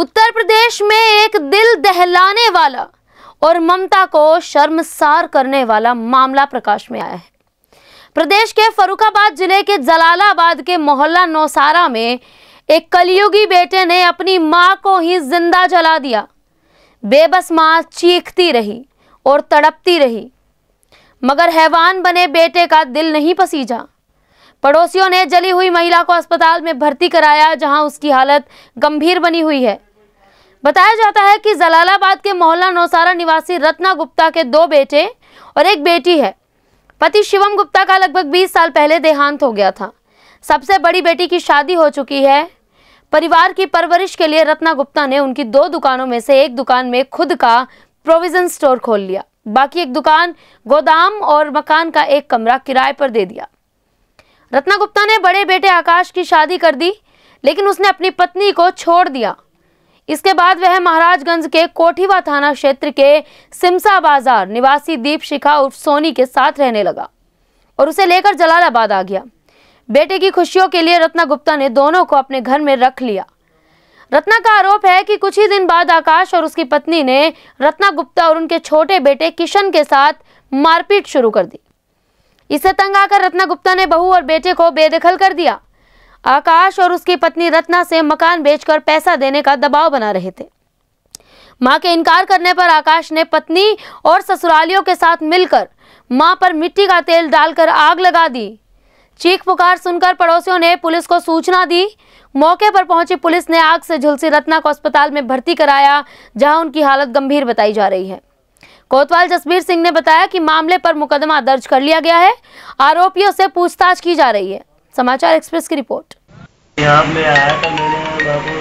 उत्तर प्रदेश में एक दिल दहलाने वाला और ममता को शर्मसार करने वाला मामला प्रकाश में आया है। प्रदेश के फरुखाबाद ज़िले के जलालाबाद के मोहल्ला नौसारा में एक कलयुगी बेटे ने अपनी माँ को ही ज़िंदा जला दिया। बेबस माँ चीखती रही और तड़पती रही। मगर हैवान बने बेटे का दिल नहीं पसीजा। पड़ोसियों ने जली हुई महिला को अस्पताल में भर्ती कराया, जहाँ उसकी हालत गंभीर बनी हुई है। बताया जाता है कि जलालाबाद के मोहल्ला नौसारा निवासी रत्ना गुप्ता के दो बेटे और एक बेटी है। पति शिवम गुप्ता का लगभग 20 साल पहले देहांत हो गया था। सबसे बड़ी बेटी की शादी हो चुकी है। परिवार की परवरिश के लिए रत्ना गुप्ता ने उनकी दो दुकानों में से एक दुकान में खुद का प्रोविज़न स्टोर खोल लिया। बाकी एक दुकान गोदाम और मकान का एक कमरा किराए पर दे दिया। रत्ना गुप्ता ने बड़े बेटे आकाश की शादी कर दी, लेकिन उसने अपनी पत्नी को छोड़ दिया। इसके बाद वह महाराजगंज के कोठीवा थाना क्षेत्र के सिमसा बाज़ार निवासी दीप शिखा उर्फ़ सोनी के साथ रहने लगा और उसे लेकर जलालाबाद आ गया। बेटे की खुशियों के लिए रत्ना गुप्ता ने दोनों को अपने घर में रख लिया। रत्ना का आरोप है कि कुछ ही दिन बाद आकाश और उसकी पत्नी ने रत्ना गुप्ता और उनके छोटे बेटे किशन के साथ मारपीट शुरू कर दी। इससे तंग आकर रत्ना गुप्ता ने बहू और बेटे को बेदखल कर दिया। आकाश और उसकी पत्नी रत्ना से मकान बेचकर पैसा देने का दबाव बना रहे थे। माँ के इनकार करने पर आकाश ने पत्नी और ससुरालियों के साथ मिलकर माँ पर मिट्टी का तेल डालकर आग लगा दी। चीख पुकार सुनकर पड़ोसियों ने पुलिस को सूचना दी। मौके पर पहुँची पुलिस ने आग से झुलसी रत्ना को अस्पताल में भर्ती कराया, जहाँ उनकी हालत गंभीर बताई जा रही है। कोतवाल जसबीर सिंह ने बताया कि मामले पर मुकदमा दर्ज कर लिया गया है। आरोपियों से पूछताछ की जा रही है। समाचार एक्सप्रेस की रिपोर्ट। यहाँ में आया था मैंने बाबू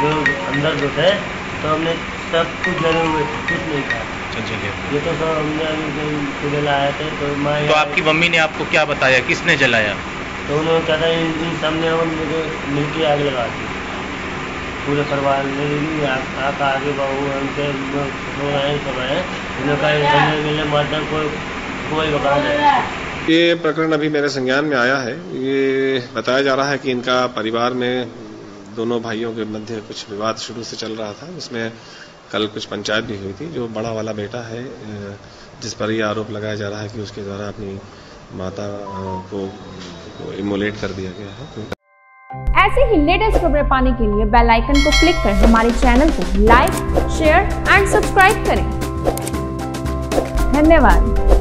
जो अंदर जो थे तो हमने सब कुछ जले हुए थे कुछ नहीं था। ये तो सब हमने अभी जब सुबह लाए थे तो माँ तो आपकी मम्मी ने आपको क्या बताया? किसने जलाया? तो उन्होंने कहा था इन सामने हम मुझे मिलकर आग लगा दी। पूरे परिवार ने भी आका आगे बहू उनके सब हैं। उन्होंने कहा मिले कोई कोई बता नहीं ये प्रकरण अभी मेरे संज्ञान में आया है। ये बताया जा रहा है कि इनका परिवार में दोनों भाइयों के मध्य कुछ विवाद शुरू से चल रहा था उसमें कल कुछ पंचायत भी हुई थी जो बड़ा वाला बेटा है जिस पर यह आरोप लगाया जा रहा है कि उसके द्वारा अपनी माता को, को इमोलेट कर दिया गया है। ऐसे ही लेटेस्ट खबरें पाने के लिए बेल आइकन को क्लिक कर हमारे चैनल को लाइक शेयर एंड सब्सक्राइब करें। धन्यवाद।